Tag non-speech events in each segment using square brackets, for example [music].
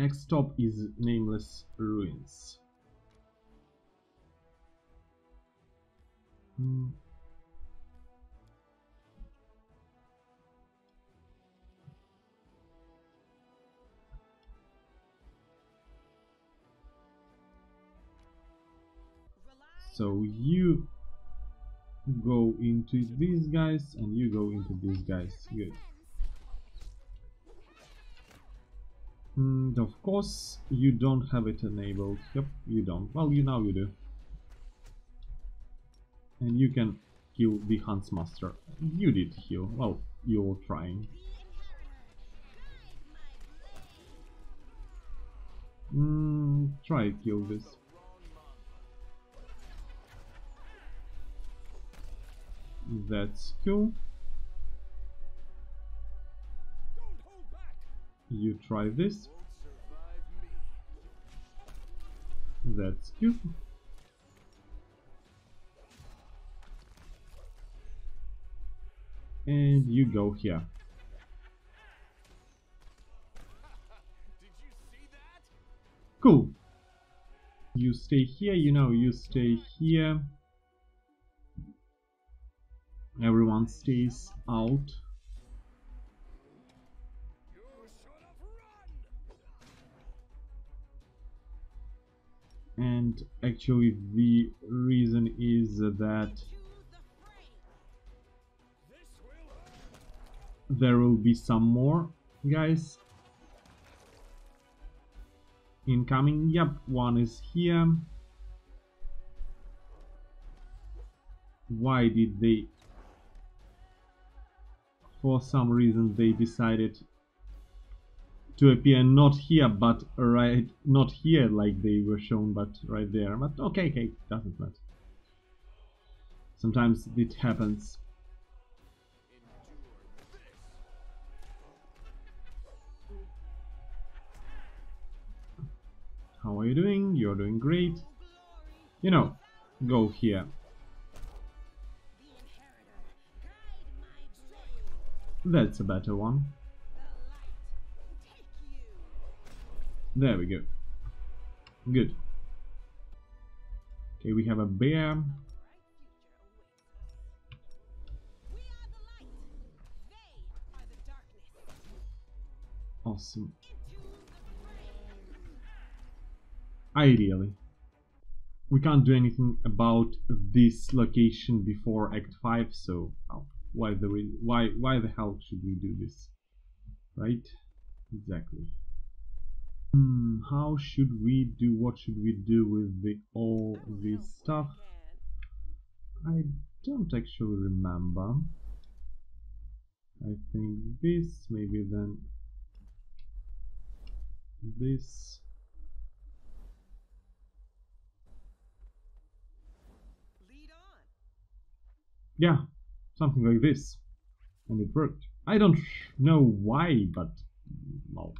Next stop is Nameless Ruins. Hmm. So you go into these guys and you go into these guys. Good. And of course, you don't have it enabled. Yep, you don't. Well, you now you do. And you can kill the Huntsmaster. You did heal. Well, you were trying. Mm, try kill this. That's cool. You try this. That's cute. And you go here. Cool. You stay here, you know, you stay here. Everyone stays out. And actually the reason is that there will be some more guys incoming. Yep one is here. Why did they for some reason they decided to appear not here but right not here like they were shown but right there. But okay okay doesn't matter. Sometimes it happens. How are you doing? You're doing great. You know go here. That's a better one There we go. Good. Okay, we have a bear. Awesome. Ideally. We can't do anything about this location before Act 5, so why the why why the hell should we do this? Right? Exactly. Hmm, how should we do, what should we do with the, all this stuff? I don't actually remember. I think this, maybe then this. Yeah, something like this. And it worked. I don't know why, but well,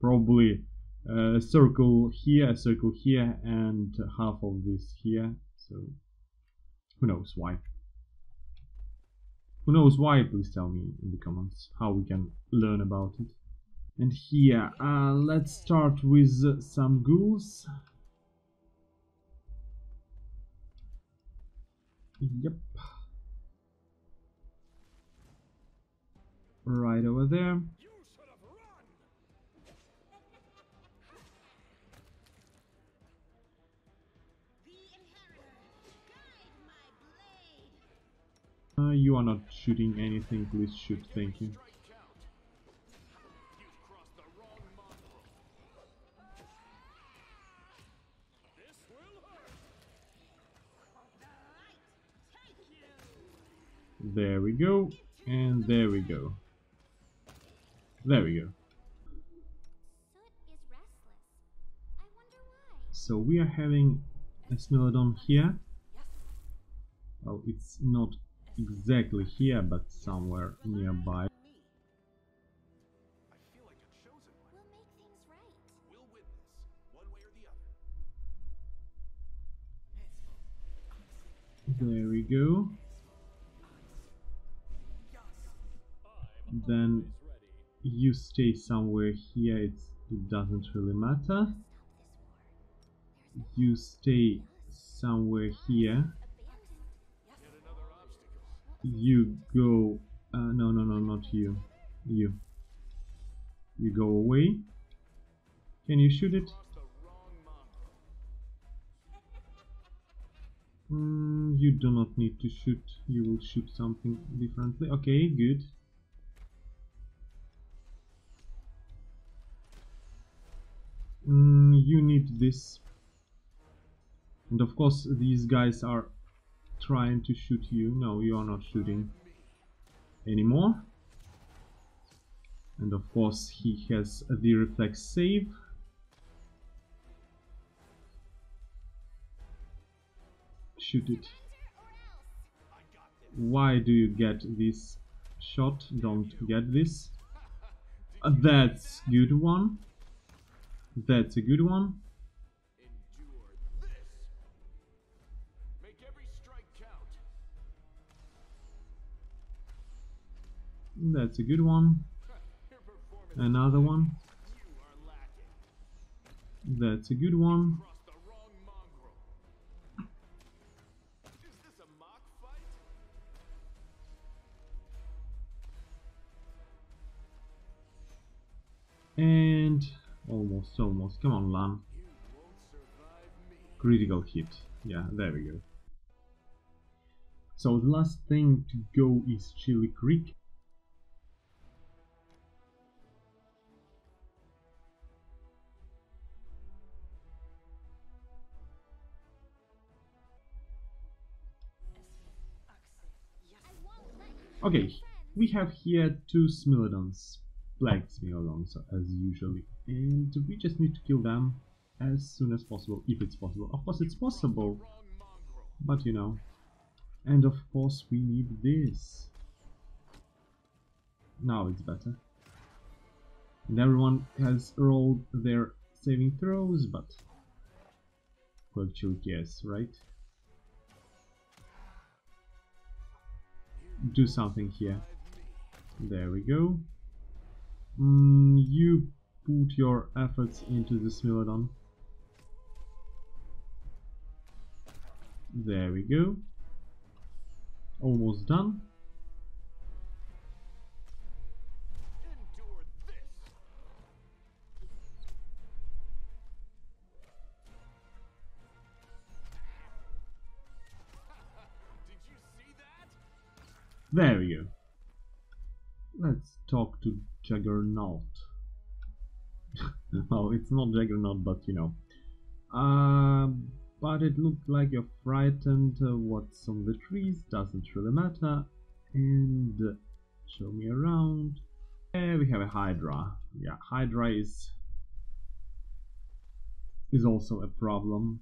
probably a circle here, a circle here, and half of this here. So who knows why? Who knows why? Please tell me in the comments how we can learn about it. And here, uh, let's start with some ghouls. Yep. Right over there. Uh, you are not shooting anything, please shoot, thank you. There we go, and there we go. There we go. So we are having a Smilodon here. Well, it's not exactly here, but somewhere nearby. There we go. Then you stay somewhere here. It's it doesn't really matter. You stay somewhere here. You go... Uh, no, no, no, not you. You. You go away. Can you shoot it? Mm, you do not need to shoot. You will shoot something differently. Okay, good. Mm, you need this. And of course, these guys are trying to shoot you. No, you are not shooting anymore. And of course, he has the reflex save. Shoot it. Why do you get this shot? Don't get this. Uh, that's good one. That's a good one. That's a good one. Another one. That's a good one. And almost, almost. Come on, Lann. Critical hit. Yeah, there we go. So the last thing to go is Chilly Creek. Okay, we have here two Smilodons, black Smilodons as usually, and we just need to kill them as soon as possible, if it's possible. Of course it's possible, but you know. And of course we need this. Now it's better. And everyone has rolled their saving throws, but who actually cares, right? Do something here. There we go. Mm, you put your efforts into the Smilodon. There we go. Almost done. There go. Let's talk to Juggernaut. [laughs] well, it's not Juggernaut, but you know. Uh, but it looked like you're frightened. Uh, what's on the trees doesn't really matter. And uh, show me around. There we have a Hydra. Yeah, Hydra is is also a problem.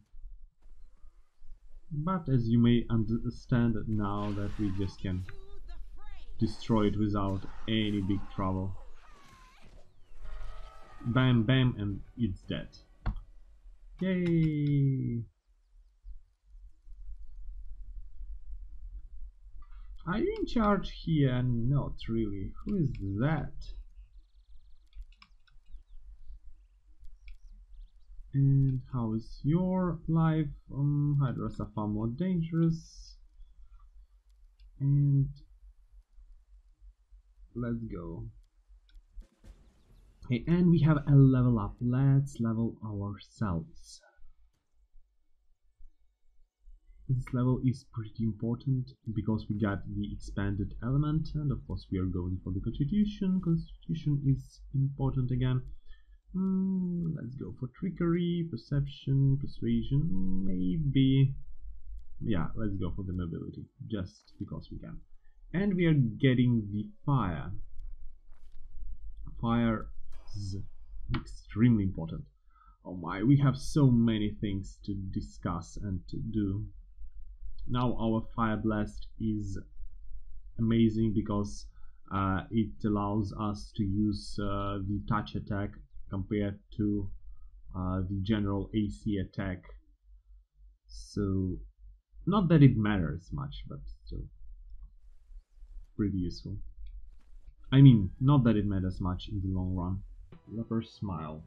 But as you may understand now that we just can destroy it without any big trouble. Bam bam and it's dead. Yay! Are you in charge here? Not really. Who is that? And how is your life? Um, Hydras are far more dangerous. And let's go. Okay and we have a level up. Let's level ourselves. This level is pretty important because we got the expanded element and of course we are going for the constitution. Constitution is important again. Mm, let's go for trickery perception persuasion maybe. Yeah let's go for the mobility just because we can and we are getting the fire. Fire is extremely important. Oh my we have so many things to discuss and to do. Now our fire blast is amazing because uh, it allows us to use uh, the touch attack compared to uh, the general AC attack. So not that it matters much but still pretty useful. I mean, not that it matters much in the long run. Leper Smile.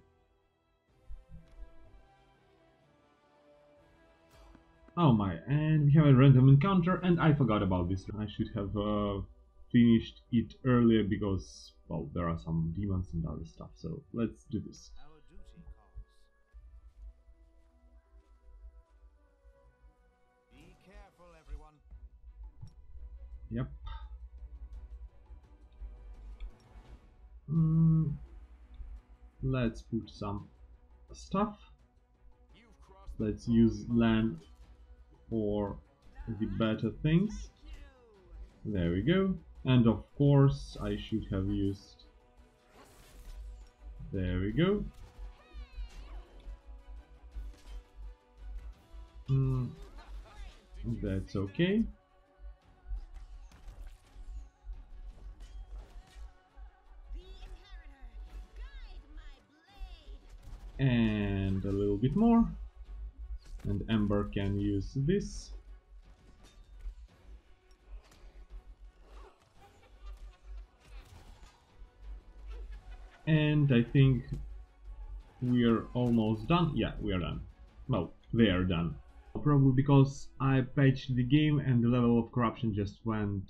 Oh my, and we have a random encounter and I forgot about this. I should have uh, finished it earlier because, well, there are some demons and other stuff, so let's do this. Yep, let's put some stuff. Let's use land for the better things. There we go. And of course, I should have used. There we go. Mm, that's okay. Little bit more. And Ember can use this. And I think we are almost done. Yeah we are done. Well they are done. Probably because I patched the game and the level of corruption just went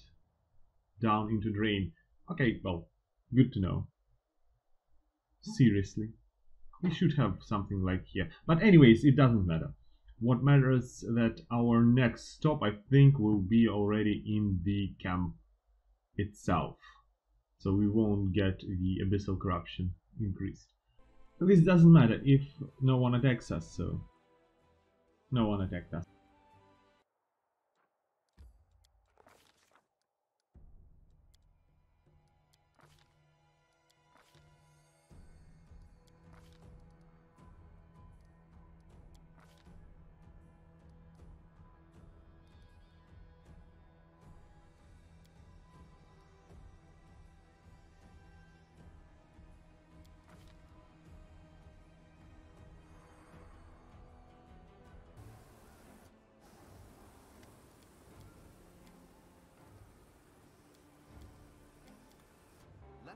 down into drain. Okay well good to know. Seriously we should have something like here. But anyways it doesn't matter. What matters that our next stop i think will be already in the camp itself. So we won't get the abyssal corruption increased. This doesn't matter if no one attacks us so no one attacked us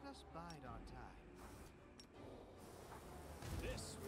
us bide our time. This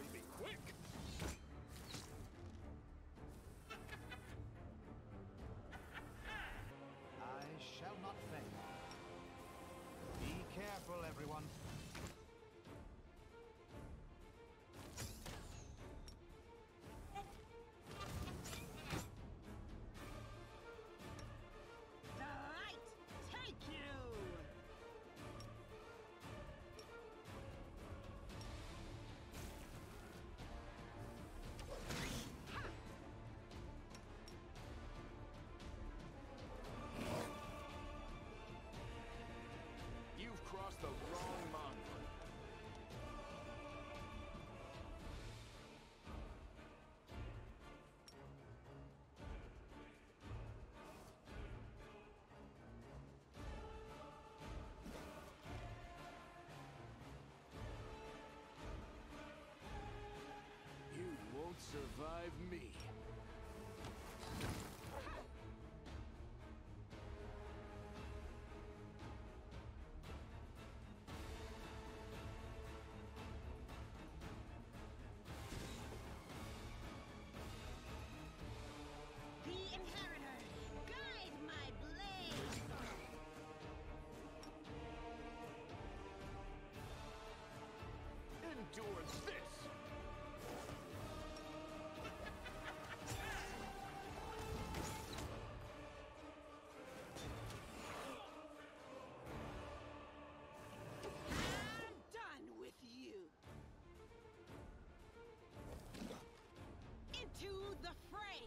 Into the fray.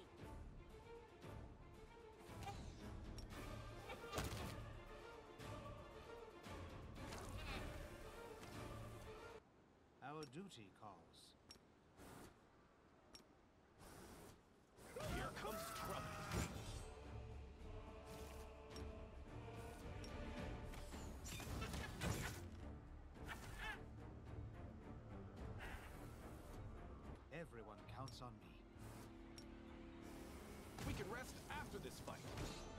Our duty calls. Here comes trouble. Everyone counts on me. We can rest after this fight.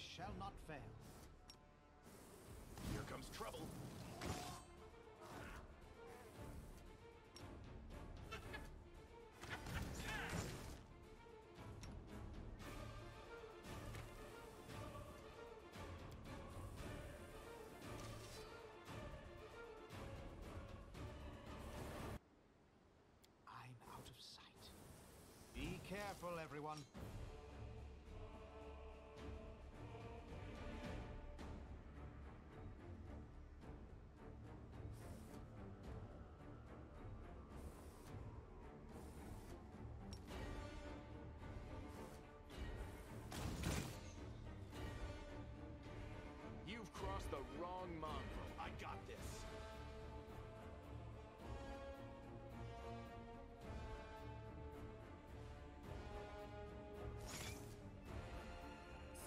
Shall not fail. Here comes trouble. I'm out of sight. Be careful, everyone.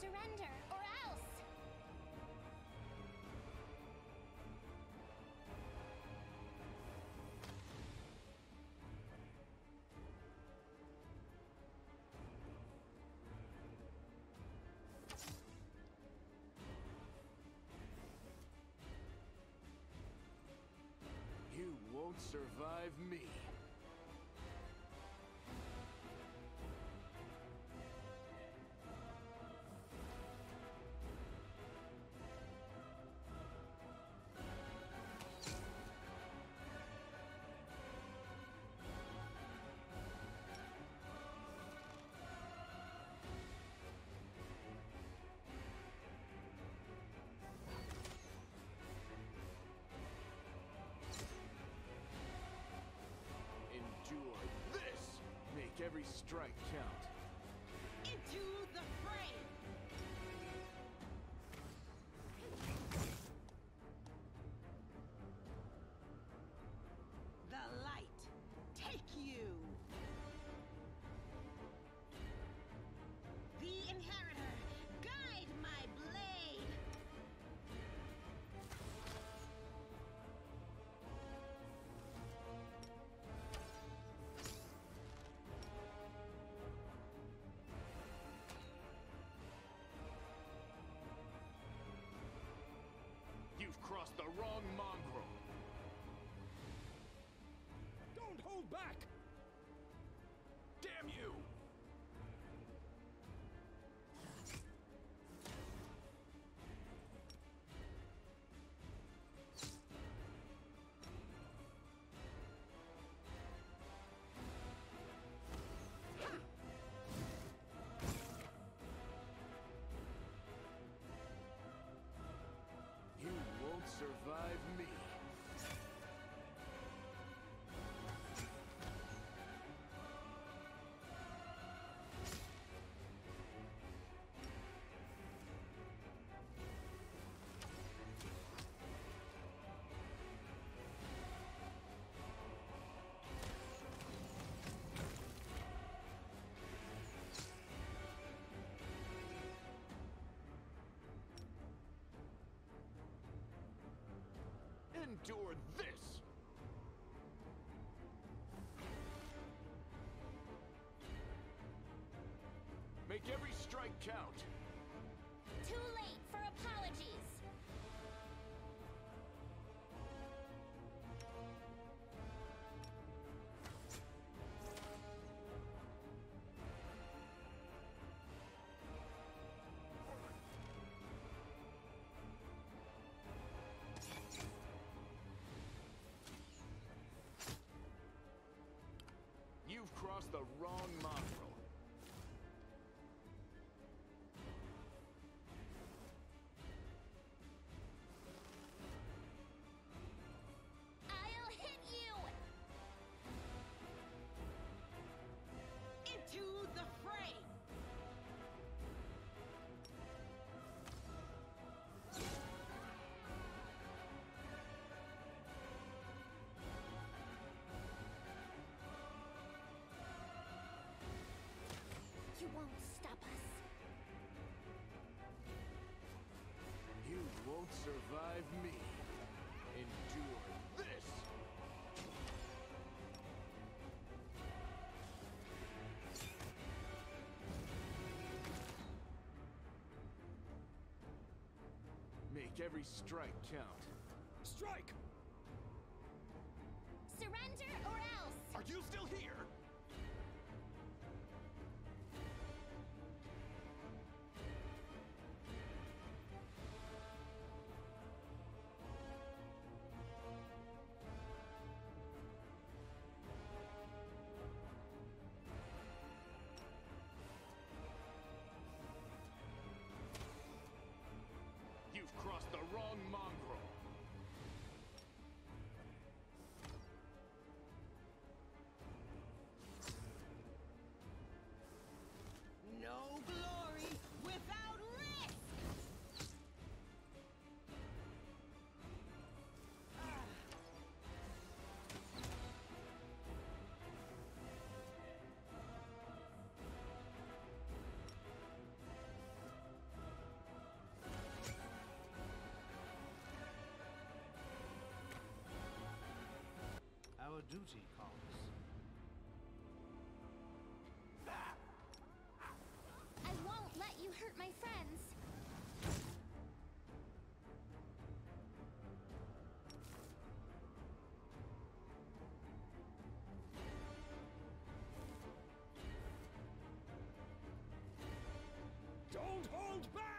Surrender or else! You won't survive me. Every strike count. Wrong Endure this! Make every strike count. Too late You've the wrong mongrel. Survive me. Endure this! Make every strike count. duty calls. I won't let you hurt my friends. Don't hold back!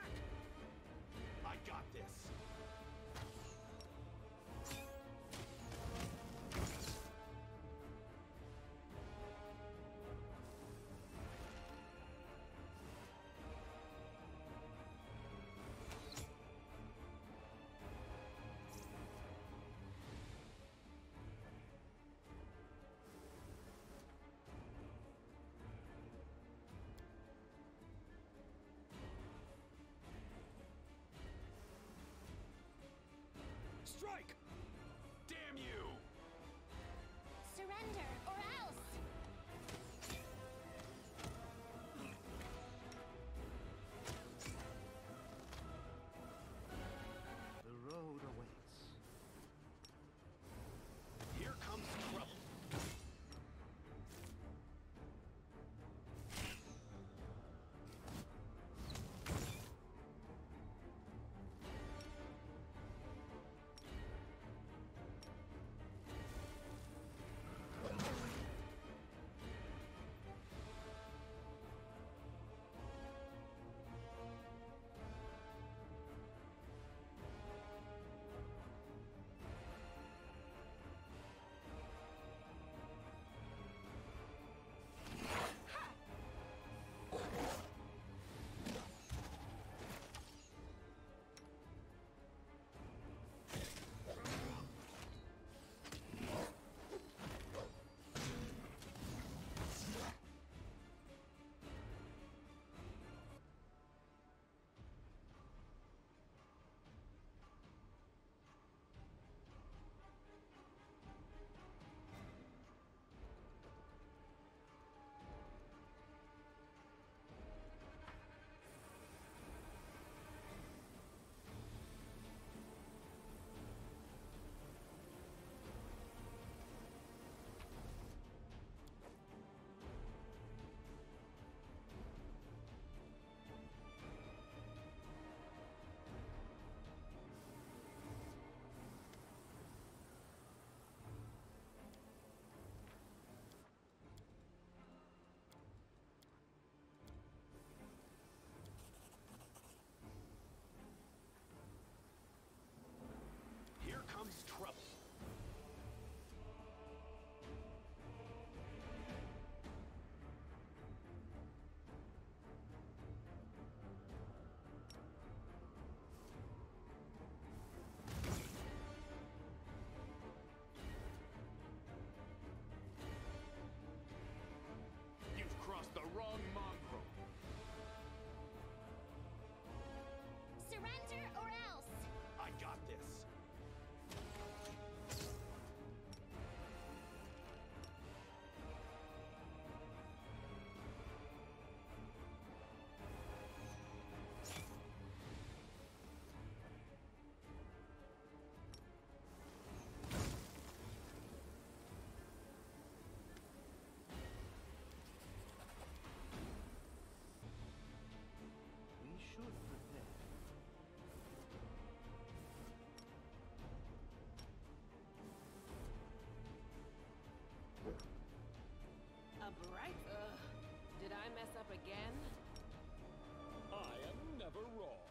Never wrong.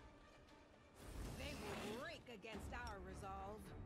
They will break against our resolve.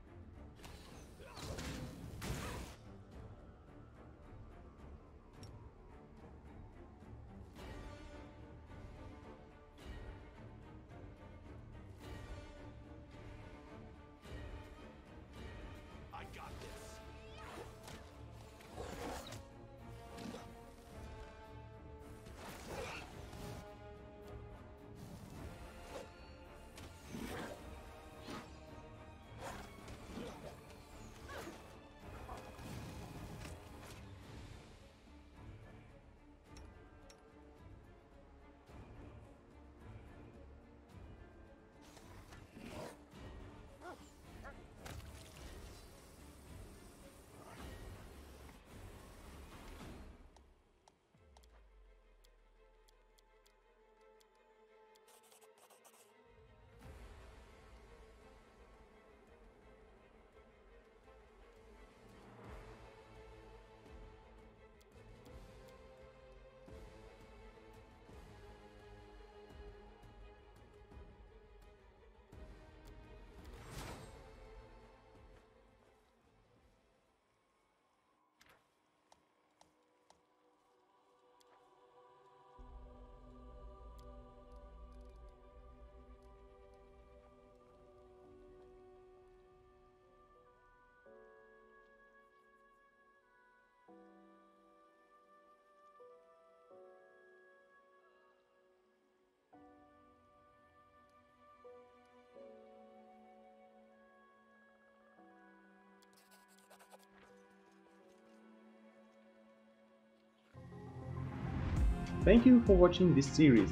Thank you for watching this series.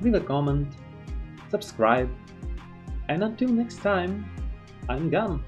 Leave a comment, subscribe, and until next time, I'm gone.